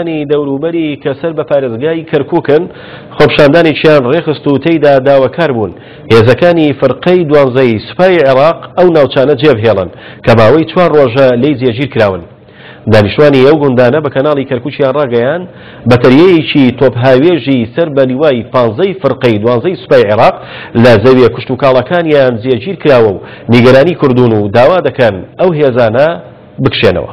انی دەوروبەری کە سەر بە پارێزگای کەرکووکن خۆپشاندانێکیان ڕێخست و تێیدا داواکار بوون هێزەکانی فرقەی دوانزەی سوپای عێراق ئەو ناوچانە جێبهێڵن کە ماوەی چوار ڕۆژە لێی جێگیر کراون. دانیشتوانی ئەو گوندانە بە کەناڵی کەرکووکیان ڕاگەیاند، بەتەریەیەکی تۆپهاوێژی سەر بە لیوای پانزەی فرقەی دوانزەی سوپای عێراق لە زەویە کشتوکاڵەکانیان جێگیر کراوە و نیگەرانی کردوون و داوا دەکەن ئەو هێزانە بکشێنەوە.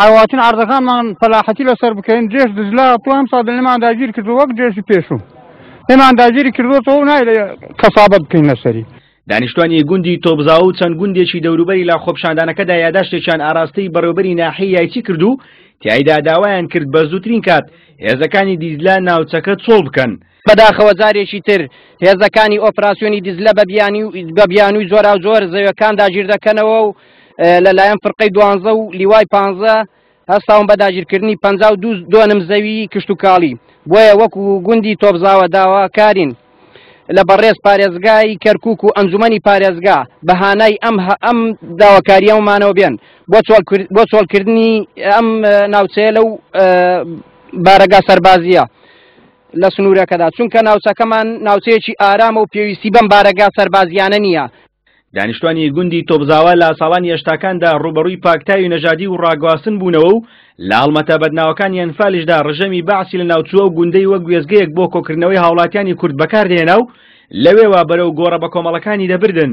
ئاواتین عەرزەکانمان فەلاحەتی لەسەر بکەین جێش دجلە تۆ ئەم ساڵ دلمان داگیر کردو وەک جێشی پێشوو ئێمان داگیری کردوەوە و نایلێ کەسابەت بکەین لەسەری. دانیشتوانی گوندی تۆبزاو و چەند گوندێکی دەوروبەری لە خۆپیشاندانەکەدا یاداشتێکیان ئاراستەی بەڕێوەبەری ناحیەی یایچی کرد و تیایدا داوایان کرد بە زووترین کات هێزەکانی دیجلە ناوچەکە چۆڵ بکەن. بەداخەوە جارێکی تر هێزەکانی ئۆپراسسیۆنی دیزلە بە بیانی و بە بیانووی جۆرا و جۆر زەوەکان داگیر دەکەنەوە و لەلایەن فرقەی دوانزە و لیوای پانزە هەستاون بە داگیرکردنی پ دو دۆنم زەوی کشتتوکاڵی بۆیە وەکو گوندی تۆبزاوە داواکارین لە بەڕێز پارێزگای کەرکک و ئەنجومی پارێزگا بە هانای ئەم ئەم داواکاریەوەمانەوە بێن بۆ چۆڵکردنی ئەم ناوچەیە لەو بارەگا سەربازیە. لە سنوورەکەدا، چونکە ناوچەکەمان ناوچەیەکی ئارامە و پێویستی بەم بارەگا سەربازییانە نییە. دانیشتوانی گوندی تۆپزاوا لە ساڵانی هەشتاکاندا ڕووبەڕووی پاکتاوی نەژادی و ڕاگواستن بوونەوە و لە هەڵمەتە بەدناوەکانی ئەنفالیشدا ڕژێمی بەعسی لەناوچووە و گوندەی وەک وێستگەیەک بۆ کۆکردنەوەی هاوڵاتیانی کورد بەکاردەهێنا و لەوێوە بەرەو گۆڕە بەکۆمەڵەکانی دەبردن.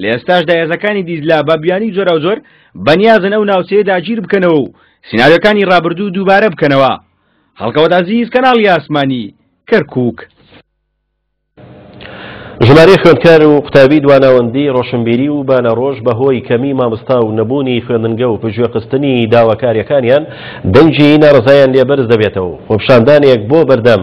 لە ئێستاشدا هێزەکانی دیزلا بە بیانووی جۆراوجۆر بەنیازن ئەو ناوچەیە داگیر بکەنەوە و سیناریۆکانی ڕابردوو دووبارە بکەنەوە. خەڵکەوەت ئەزیز کەناڵی ئاسمانی کەرکوک. ژمارەی خوێندکار و قوتابی دواناوەندی ڕۆشنبیری و بانە ڕۆژ بە هۆی کەمی ماموستا و نەبوونی خوێندنگە و پژوێ قستنی داواکاریەکانیان دەنگی نارەزایان لێ بەرز دەبێتەوە و خۆپشاندانێک بۆ بەردەم